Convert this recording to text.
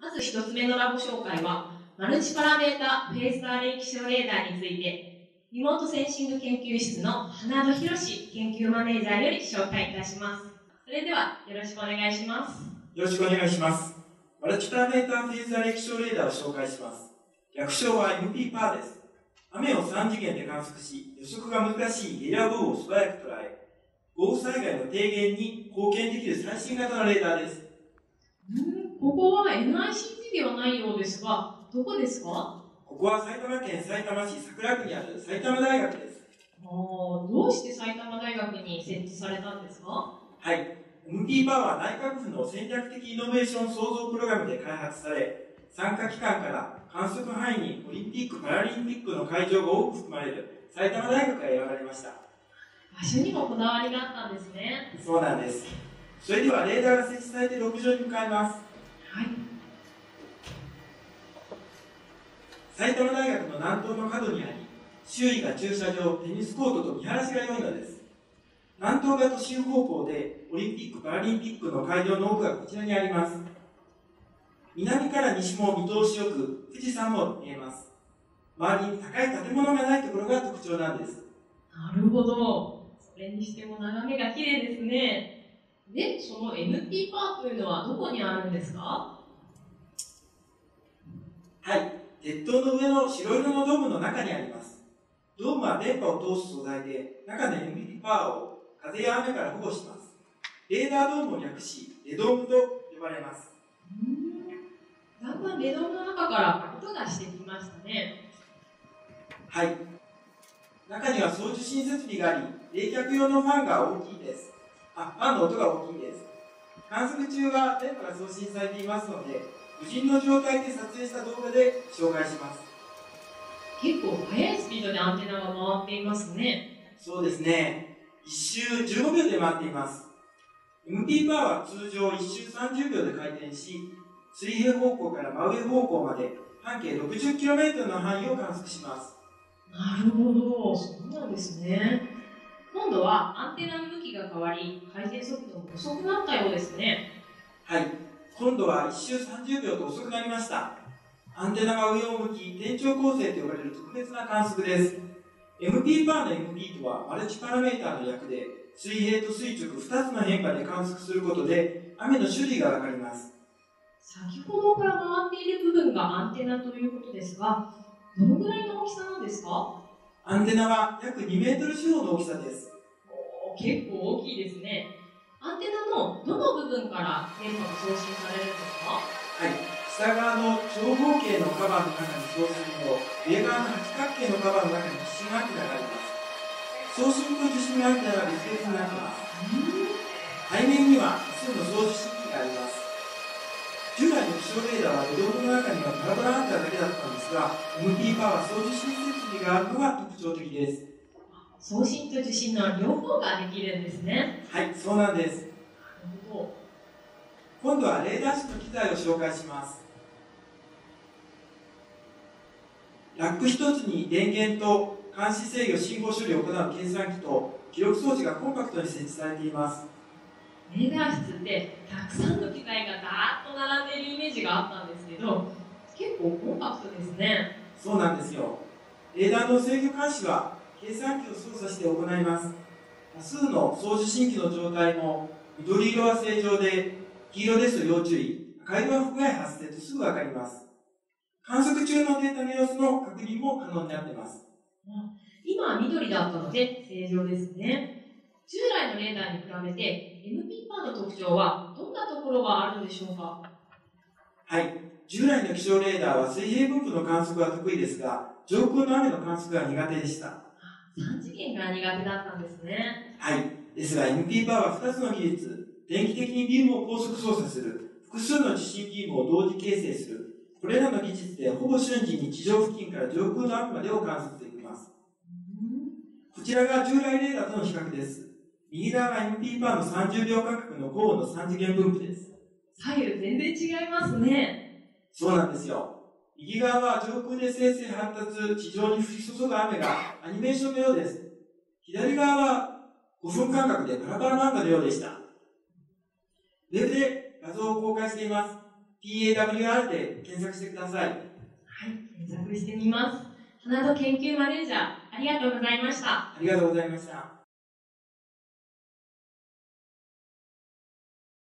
まず一つ目のラボ紹介は、マルチパラメータフェーズアレイ気象レーダーについて、リモートセンシング研究室の花戸博研究マネージャーより紹介いたします。それでは、よろしくお願いします。よろしくお願いします。マルチパラメータフェーズアレイ気象レーダーを紹介します。略称は MP パーです。雨を3次元で観測し、予測が難しいゲリラ豪雨を素早く捉え、豪雨災害の低減に貢献できる最新型のレーダーです。んここは NICT ではないようですが、どこですか？ここは埼玉県埼玉市桜区にある埼玉大学です。あどうして埼玉大学に設置されたんですか？はい。MT パワー内閣府の戦略的イノベーション創造プログラムで開発され、参加機関から観測範囲にオリンピック・パラリンピックの会場が多く含まれる埼玉大学が選ばれました。場所にもこだわりがあったんですね。そうなんです。それではレーダーが設置されている屋上に向かいます。はい。埼玉大学の南東の角にあり、周囲が駐車場、テニスコートと見晴らしが良いのです。南東が都心方向で、オリンピック・パラリンピックの会場の多くがこちらにあります。南から西も見通しよく、富士山も見えます。周りに高い建物がないところが特徴なんです。なるほど。それにしても眺めが綺麗ですね。で、その NP パーというのはどこにあるんですか？はい。鉄塔の上の白色のドームの中にあります。ドームは電波を通す素材で、中の NP パーを風や雨から保護します。レーダードームを略し、レドームと呼ばれます。だんだんレドームの中から音がしてきましたね。はい。中には送受信設備があり、冷却用のファンが大きいです。あ、ファンの音が大きいです。観測中は電波が送信されていますので、無人の状態で撮影した動画で紹介します。結構速いスピードでアンテナが回っていますね。そうですね。1周15秒で回っています。MP パワーは通常1周30秒で回転し、水平方向から真上方向まで半径 60km の範囲を観測します。なるほど、そうなんですね。今度はアンテナの向きが変わり、回転速度も遅くなったようですね。はい。今度は1周30秒と遅くなりました。アンテナが上を向き、転調構成と呼ばれる特別な観測です。MP パーの MP とはマルチパラメーターの略で、水平と垂直2つの変化で観測することで、雨の種類がわかります。先ほどから回っている部分がアンテナということですが、どのぐらいの大きさなんですか？アンテナは約2メートル四方の大きさです。結構大きいですね。アンテナのどの部分から電波が送信されるんですか？はい。下側の長方形のカバーの中に送信と、上側の八角形のカバーの中に受信アンテナがあります。送信と受信アンテナは別々になっています。背面には複数の送受信機があります。従来の気象レーダーはレドームの中にはパラボラアンテナだけだったんですが、MP パワー送受信設備があるのが特徴的です。送信と受信の両方ができるんですね。はい、そうなんです。今度はレーダー式の機材を紹介します。ラック一つに電源と監視制御信号処理を行う計算機と記録装置がコンパクトに設置されています。レーダー室ってたくさんの機械がダーッと並んでいるイメージがあったんですけど結構コンパクトですねそうなんですよレーダーの制御監視は計算機を操作して行います。多数の送受信機の状態も緑色は正常で黄色ですと要注意。赤色は不具合発生とすぐ分かります。観測中のデータの様子の確認も可能になっています。今は緑だったので正常ですね。従来のレーダーに比べて MP パーの特徴はどんなところがあるんでしょうか？はい。従来の気象レーダーは水平分布の観測は得意ですが、上空の雨の観測が苦手でした。3次元が苦手だったんですね。はい。ですが MP パーは2つの技術、電気的にビームを高速操作する、複数の地震ビームを同時形成する、これらの技術でほぼ瞬時に地上付近から上空の雨までを観測できます。こちらが従来レーダーとの比較です。右側が MP パーの30秒間隔の高温の3次元分布です。左右全然違いますね。そうなんですよ。右側は上空で生成発達、地上に降り注ぐ雨がアニメーションのようです。左側は5分間隔でパラパラ漫画のようでした。ウェブで画像を公開しています。TAWR で検索してください。はい、検索してみます。花戸研究マネージャー、ありがとうございました。ありがとうございました。